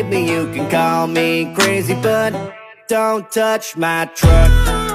Baby, you can call me crazy But don't touch my truck.